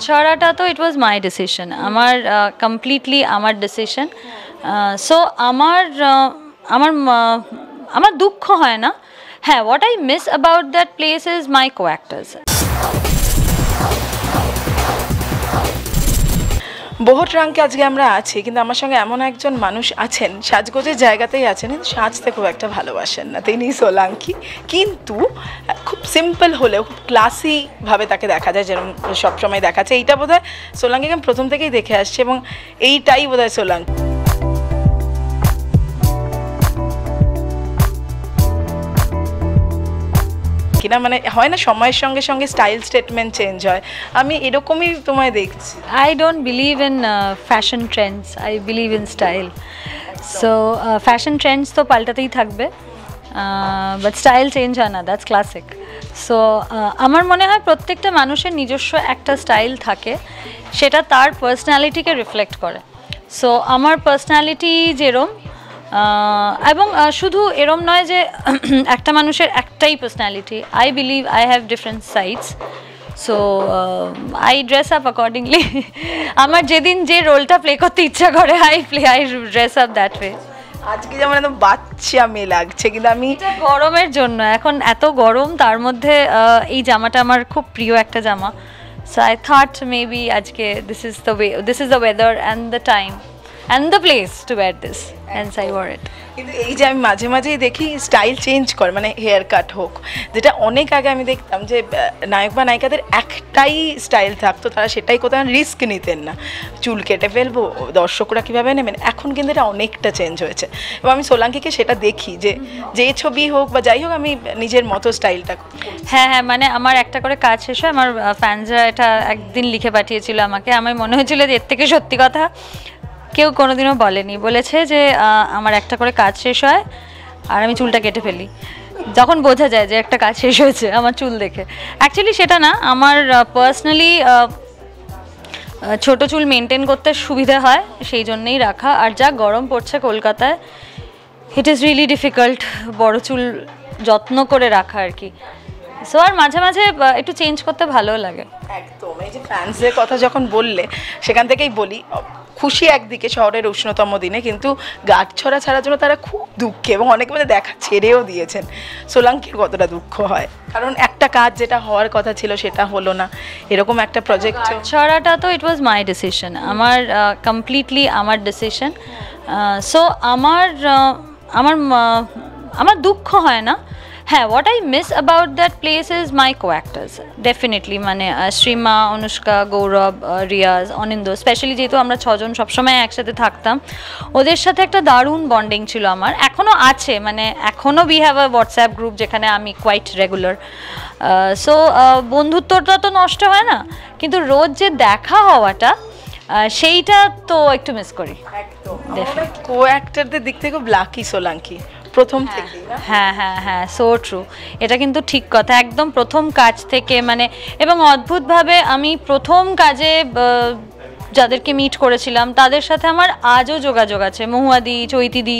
ছড়াটা তো it was my decision আমার completely আমার ডিসিশন সো আমার আহ, আমার ম- আমার দুঃখ হয় না। হ্যাঁ what I miss about that place is my co actors বহুত ট্রাঙ্কে আজকে আমরা আছি, কিন্তু আমার সঙ্গে এমন একজন মানুষ আছেন, সাজগোজের জায়গাতেই আছেন, কিন্তু সাজতে খুব একটা ভালোবাসেন না। তিনি সোলাঙ্কি। কিন্তু খুব সিম্পল হলেও, খুব ক্লাসিভাবে তাকে দেখা যায়, যেরকম সবসময় দেখা যায় এইটা বোধহয় সোলাঙ্কিকে আমি প্রথম থেকেই দেখে আসছি এবং এইটাই বোধহয় সোলাঙ্কি। কিনা মানে হয় না সময়ের সঙ্গে সঙ্গে স্টাইল স্টেটমেন্ট চেঞ্জ হয়। আমি এরকমই তোমায় দেখছি। I don't believe in fashion trends I believe in style so fashion trends তো পাল্টাতেই থাকবে বাট স্টাইল চেঞ্জ হয় না দ্যাটস ক্লাসিক সো আমার মনে হয় প্রত্যেকটা মানুষের নিজস্ব একটা স্টাইল থাকে, সেটা তার পার্সোনালিটিকে রিফ্লেক্ট করে। সো আমার পার্সোনালিটি যেরম এবং শুধু এরম নয় যে একটা মানুষের একটাই personality I believe I have different sides so I dress up accordingly আমার যেদিন যে রোলটা প্লে করতে ইচ্ছা করে I play I dress up that way আজকে যেমন একদম বাচ্চা মেয়ে লাগছে কিন্তু আমি গরমের জন্য। এখন এত গরম তার মধ্যে এই জামাটা আমার খুব প্রিয় একটা জামা। সো আই থট মেবি আজকে this is the way this is the weather and the time and the place to wear this and I wore it কিন্তু এই যে আমি মাঝে মাঝেই দেখি স্টাইল চেঞ্জ করে মানে হেয়ার কাট হোক যেটা অনেক আগে আমি দেখতাম যে নায়ক বা নায়িকাদের একটাই স্টাইল থাকতো তারা সেটাই কোথাও রিস্ক নিতেন না। চুল কেটে ফেলব দর্শকরা কীভাবে নেবেন? এখন কিন্তু এটা অনেকটা চেঞ্জ হয়েছে। এবং আমি সোলাঙ্কিকে সেটা দেখি যে যে ছবি হোক বা যাই হোক আমি নিজের মতো স্টাইলটা হ্যাঁ হ্যাঁ মানে আমার একটা করে কাজ শেষ হয় আমার ফ্যান্সরা এটা একদিন লিখে পাঠিয়েছিল আমাকে। আমার মনে হয়েছিল যে এর থেকে সত্যি কথা কেউ কোনোদিনও বলেনি। বলেছে যে আমার একটা করে কাজ শেষ হয় আর আমি চুলটা কেটে ফেলি। যখন বোঝা যায় যে একটা কাজ শেষ হয়েছে আমার চুল দেখে। অ্যাকচুয়ালি সেটা না, আমার পার্সোনালি ছোট চুল মেনটেন করতে সুবিধা হয়, সেই জন্যেই রাখা। আর যা গরম পড়ছে কলকাতায় ইট ইজ রিয়েলি ডিফিকাল্ট বড় চুল যত্ন করে রাখা আর কি। সো আর মাঝে মাঝে একটু চেঞ্জ করতে ভালো লাগে। একদম, এই যে ফ্যান্সদের কথা যখন বললে, সেখান থেকেই বলি খুশি একদিকে শহরের উষ্ণতম দিনে, কিন্তু গাছ ছড়া ছাড়ার জন্য তারা খুব দুঃখে এবং অনেকে মানে দেখা ছেড়েও দিয়েছেন। সোলাঙ্কির কতটা দুঃখ হয়? কারণ একটা কাজ যেটা হওয়ার কথা ছিল সেটা হলো না। এরকম একটা প্রজেক্ট ছড়াটা তো ইট ওয়াজ মাই ডিসিশন আমার কমপ্লিটলি আমার ডিসিশন সো আমার আমার আমার দুঃখ হয় না। হ্যাঁ what I miss about that place is my co actors definitely মানে শ্রীমা অনুষ্কা গৌরব রিয়াজ অনিন্দ স্পেশালি যেহেতু আমরা ছজন সবসময় একসাথে থাকতাম ওদের সাথে একটা দারুণ বন্ডিং ছিল আমার। এখনও আছে মানে এখনও we have a WhatsApp group যেখানে আমি কোয়াইট রেগুলার সো বন্ধুত্বটা তো নষ্ট হয় না কিন্তু রোজ যে দেখা হওয়াটা সেইটা তো একটু মিস করি। একদম। কো অ্যাক্টরদের দিক থেকে লাকি সোলাঙ্কি। প্রথম থেকে হ্যাঁ হ্যাঁ হ্যাঁ সো ট্রু এটা কিন্তু ঠিক কথা। একদম প্রথম কাজ থেকে মানে এবং অদ্ভুতভাবে আমি প্রথম কাজে যাদেরকে মিট করেছিলাম তাদের সাথে আমার আজও যোগাযোগ আছে। মহুয়াদি চৈতিদি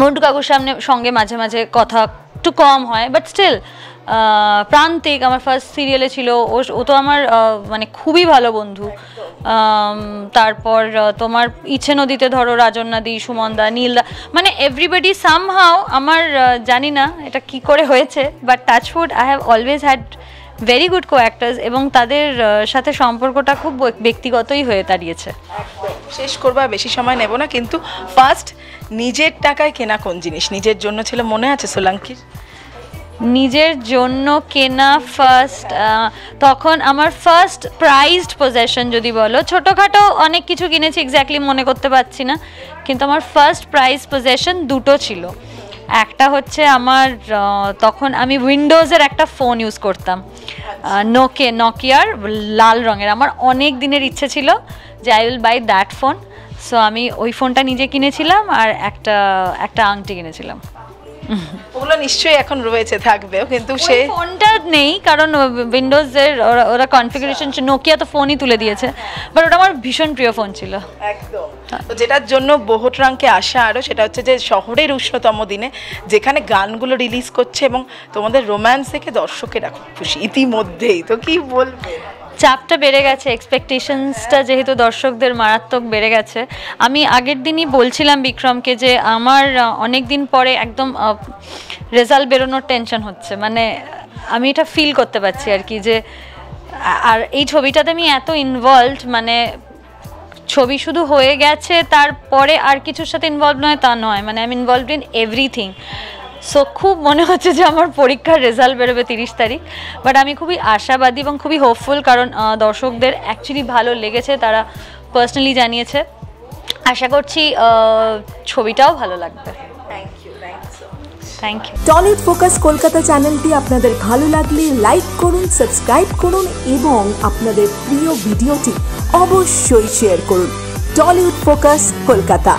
মন্টু কাকুর সামনে সঙ্গে মাঝে মাঝে কথা একটু কম হয় বাট স্টিল প্রান্তিক আমার ফার্স্ট সিরিয়ালে ছিল। ও ও তো আমার মানে খুবই ভালো বন্ধু। তারপর তোমার ইচ্ছে নদীতে ধরো রাজন্যাদি সুমনদা, নীলদা মানে এভরিবডি সামহাও আমার জানি না এটা কি করে হয়েছে but touchwood I have always had very good co actors এবং তাদের সাথে সম্পর্কটা খুব ব্যক্তিগতই হয়ে দাঁড়িয়েছে। শেষ করব বেশি সময় নেব না, কিন্তু ফার্স্ট নিজের টাকায় কেনা কোন জিনিস? নিজের জন্য ছিল, মনে আছে সোলাঙ্কির? নিজের জন্য কেনা ফার্স্ট তখন আমার ফার্স্ট প্রাইজড পজেশন যদি বলো, ছোটোখাটো অনেক কিছু কিনেছি এক্স্যাক্টলি মনে করতে পারছি না, কিন্তু আমার ফার্স্ট প্রাইজ পজেশন দুটো ছিল। একটা হচ্ছে আমার তখন আমি উইন্ডোজের একটা ফোন ইউজ করতাম নোকে নকিয়ার লাল রঙের। আমার অনেক দিনের ইচ্ছে ছিল যে I will buy that phone so আমি ওই ফোনটা নিজে কিনেছিলাম আর একটা একটা আংটি কিনেছিলাম। ওগুলো নিশ্চয়ই এখন রয়েছে থাকবেও কিন্তু সে ফোনটা নেই কারণ উইন্ডোজের ওরা কনফিগারেশন নোকিয়া তো ফোনই তুলে দিয়েছে বাট ওটা আমার ভীষণ প্রিয় ফোন ছিল। একদম। তো যেটার জন্য বহুটরাঙ্কে আসা আরও সেটা হচ্ছে যে শহরের উষ্ণতম দিনে যেখানে গানগুলো রিলিজ করছে এবং তোমাদের রোম্যান্স দেখে দর্শকেরা খুব খুশি। ইতিমধ্যেই তো কি বলবে? চাপটা বেড়ে গেছে এক্সপেকটেশনসটা যেহেতু দর্শকদের মারাত্মক বেড়ে গেছে। আমি আগের দিনই বলছিলাম বিক্রমকে যে আমার অনেক দিন পরে একদম রেজাল্ট বেরোনোর টেনশন হচ্ছে। মানে আমি এটা ফিল করতে পারছি আর কি যে, আর এই ছবিটাতে আমি এত ইনভলভড মানে ছবি শুধু হয়ে গেছে, তারপরে আর কিছুর সাথে ইনভলভ নয়, তা নয়। মানে I am involved in everything so খুব মনে হচ্ছে যে আমার পরীক্ষার রেজাল্ট বেরোবে তিরিশ তারিখ। বাট আমি খুবই আশাবাদী এবং খুবই হোপফুল কারণ দর্শকদের অ্যাকচুয়ালি ভালো লেগেছে তারা পার্সোনালি জানিয়েছে। আশা করছি ছবিটাও ভালো লাগবে। Thank you thank you thank you Tollywood focus Kolkata চ্যানেলটি আপনাদের ভালো লাগলে লাইক করুন সাবস্ক্রাইব করুন এবং আপনাদের প্রিয় ভিডিওটি অবশ্যই শেয়ার করুন। Tollywood focus Kolkata